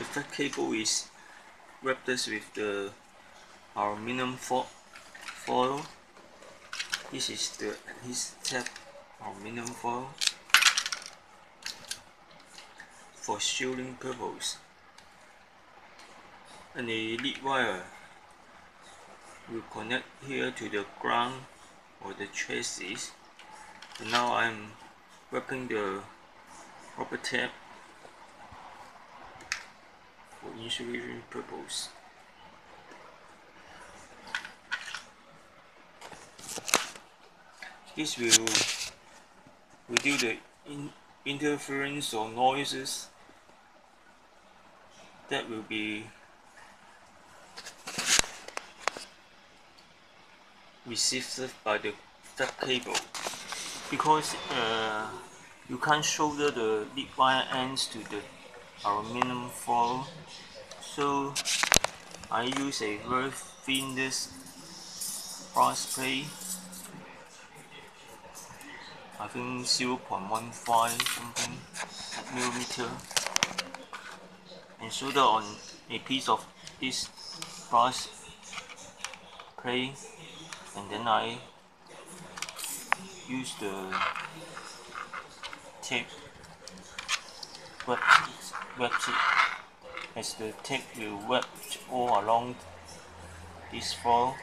The flat cable is wrapped with the aluminum foil. This is the adhesive aluminum foil for shielding purpose. And the lead wire will connect here to the ground or the chassis. And now I'm wrapping the rubber tape for insulation purpose. This will reduce the in interference or noises. That will be received by the flat cable. Because uh, you can't solder the lead wire ends to the aluminum foil so I use a very thin this brass plate I think 0.15 something millimeter. And solder on a piece of this brass plate and then I use the tape. It, wrap it as the tape will wrap all along this foil